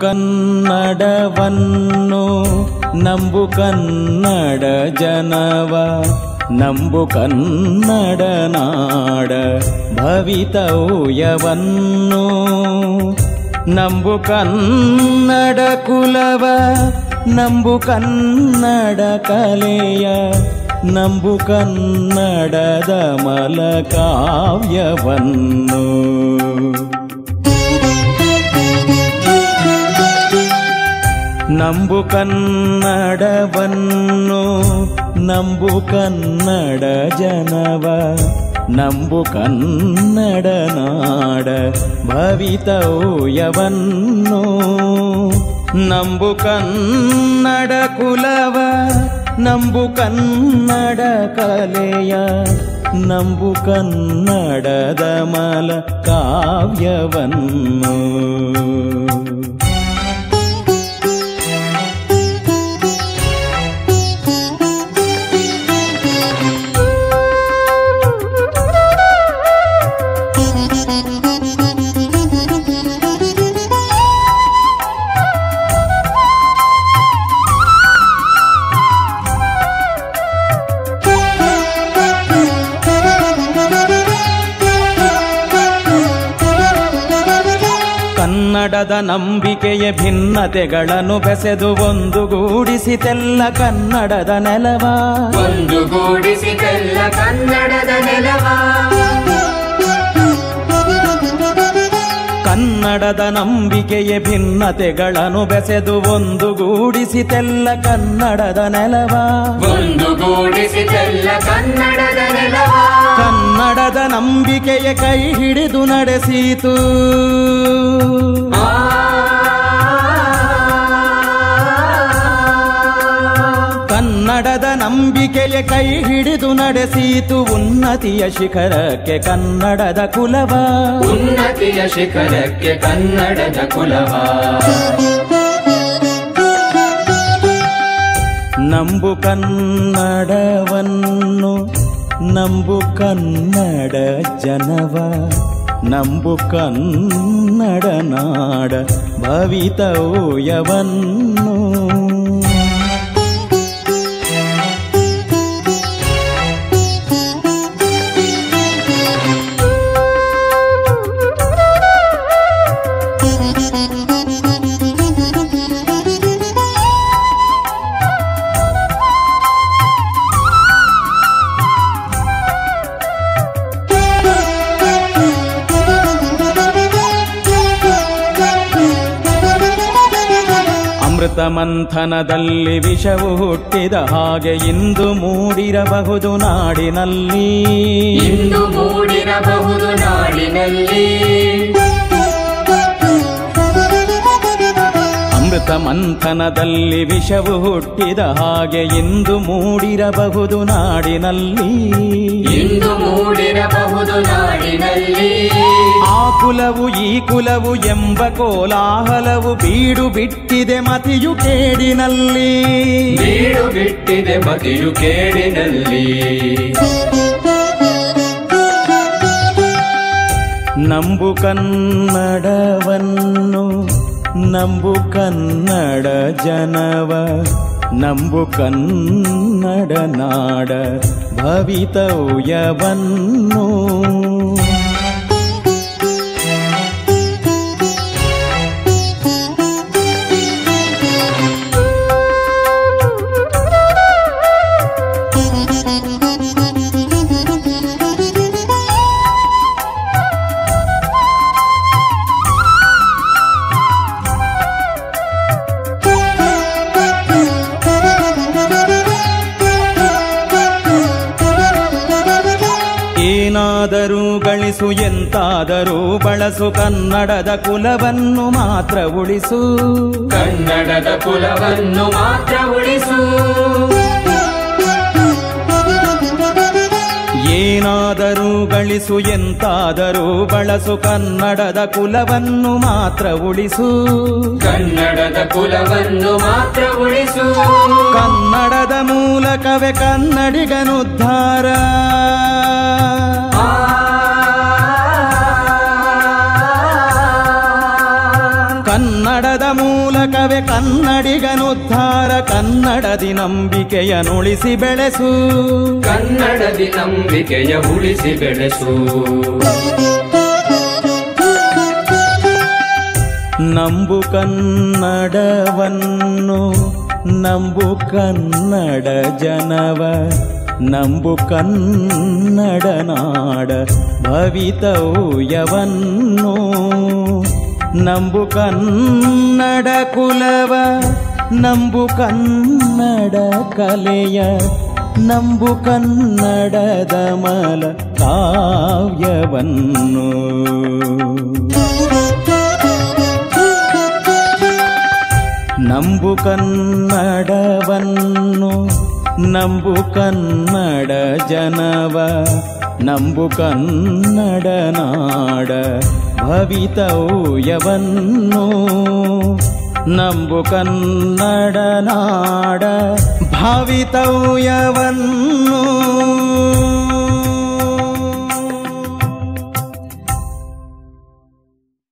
ಕನ್ನಡವನ್ನು, ನಂಬು ಕನ್ನಡ ಜನವ, ನಂಬು ಕನ್ನಡ ನಾಡ ಭವಿತವ್ಯವನ್ನು ನಂಬು ಕನ್ನಡ ಕುಲವ, ನಂಬು ಕನ್ನಡ ಕಲೆಯ, ನಂಬು ಕನ್ನಡದ ಮಲ ನಂಬು ಕನ್ನಡವನ್ನು, ನಂಬು ಕನ್ನಡ ಜನವ, ನಂಬು ಕನ್ನಡ ನಾಡ ಭವಿತವ್ಯವನ್ನು ನಂಬು ಕನ್ನಡ ಕುಲವ, ನಂಬು ಕನ್ನಡ ಕಲೆಯ, ನಂಬು ಕನ್ನಡದ ಮಲ ಕಾವ್ಯವನ್ನು. ಕನ್ನಡದ ನಂಬಿಕೆಯ ಭಿನ್ನತೆಗಳನ್ನು ಬೆಸೆದು ಒಂದುಗೂಡಿಸಿತೆಲ್ಲ ಕನ್ನಡದ ನೆಲವ. ಒಂದುಗೂಡಿಸಿತೆಲ್ಲ ಕನ್ನಡದ ನೆಲವ. ಕನ್ನಡದ ನಂಬಿಕೆಯ ಭಿನ್ನತೆಗಳನ್ನು ಬೆಸೆದು ಒಂದುಗೂಡಿಸಿತೆಲ್ಲ ಕನ್ನಡದ ನೆಲವ. ಒಂದುಗೂಡಿಸಿತೆಲ್ಲ ಕನ್ನಡದ ನೆಲವ. ಕನ್ನಡದ ನಂಬಿಕೆಯ ಕೈ ಹಿಡಿದು ನಡೆಸೀತು. ಕನ್ನಡದ ನಂಬಿಕೆಯ ಕೈ ಹಿಡಿದು ನಡೆಸಿತು ಉನ್ನತಿಯ ಶಿಖರಕ್ಕೆ ಕನ್ನಡದ ಕುಲವ. ಉನ್ನತಿಯ ಶಿಖರಕ್ಕೆ ಕನ್ನಡದ ಕುಲವ. ನಂಬು ಕನ್ನಡವನ್ನು ನಂಬು ಕನ್ನಡ ಜನವ. ನಂಬು ಕನ್ನಡ ನಾಡ ಭವಿತವ್ಯವನ್ನು ಮಂಥನದಲ್ಲಿ ವಿಷವು ಹುಟ್ಟಿದ ಹಾಗೆ ಇಂದು ಮೂಡಿರಬಹುದು ನಾಡಿನಲ್ಲಿ. ಇಂದು ಮೂಡಿರಬಹುದು ನಾಡಿನಲ್ಲಿ. ಮಂಥನದಲ್ಲಿ ವಿಷವು ಹುಟ್ಟಿದ ಹಾಗೆ ಇಂದು ಮೂಡಿರಬಹುದು ನಾಡಿನಲ್ಲಿ. ಇಂದು ಮೂಡಿರಬಹುದು ನಾಡಿನಲ್ಲಿ. ಆ ಕುಲವು ಈ ಕುಲವು ಎಂಬ ಕೋಲಾಹಲವು ಬೀಡು ಬಿಟ್ಟಿದೆ ಮತಿಯು ಕೇಡಿನಲ್ಲಿ. ಬೀಡು ಬಿಟ್ಟಿದೆ ಮತಿಯು ಕೇಡಿನಲ್ಲಿ. ನಂಬು ಕನ್ನಡವನ್ನು ನಂಬು ಕನ್ನಡ ಜನವ ನಂಬು ಕನ್ನಡ ನಾಡ ಭವಿತವ್ಯವನ್ನು ಏನಾದರೂ ಗಳಿಸು ಎಂತಾದರೂ ಬಳಸು. ಕನ್ನಡದ ಕುಲವನ್ನು ಮಾತ್ರ ಉಳಿಸು. ಕನ್ನಡದ ಕುಲವನ್ನು ಮಾತ್ರ ಉಳಿಸು. ಏನಾದರೂ ಗಳಿಸು ಎಂತಾದರೂ ಬಳಸು. ಕನ್ನಡದ ಕುಲವನ್ನು ಮಾತ್ರ ಉಳಿಸು. ಕನ್ನಡದ ಕುಲವನ್ನು ಮಾತ್ರ ಉಳಿಸು. ಕನ್ನಡದ ಮೂಲಕವೇ ಕನ್ನಡಿಗನುದ್ಧಾರ. ಕನ್ನಡದ ಮೂಲಕವೇ ಕನ್ನಡಿಗನುದ್ಧಾರ ಕನ್ನಡದಿ ನಂಬಿಕೆಯನುಳಿಸಿ ಬೆಳೆಸು. ಕನ್ನಡದಿ ನಂಬಿಕೆಯ ಉಳಿಸಿ ಬೆಳೆಸು. ನಂಬು ಕನ್ನಡವನ್ನು ನಂಬು ಕನ್ನಡ ಜನವ ನಂಬು ಕನ್ನಡ ನಾಡ ಭವಿತವ್ಯವನ್ನು. ನಂಬು ಕನ್ನಡ ಕುಲವ, ನಂಬು ಕನ್ನಡ ಕಲೆಯ, ನಂಬು ಕನ್ನಡದ ಮಲ ಕಾವ್ಯವನ್ನು. ನಂಬು ಕನ್ನಡವನ್ನು, ನಂಬು ಕನ್ನಡ ಜನವ ನಂಬು ಕನ್ನಡ ನಾಡ ಭವಿತವ್ಯವನ್ನು ನಂಬು ಕನ್ನಡ ನಾಡ ಭವಿತವ್ಯವನ್ನು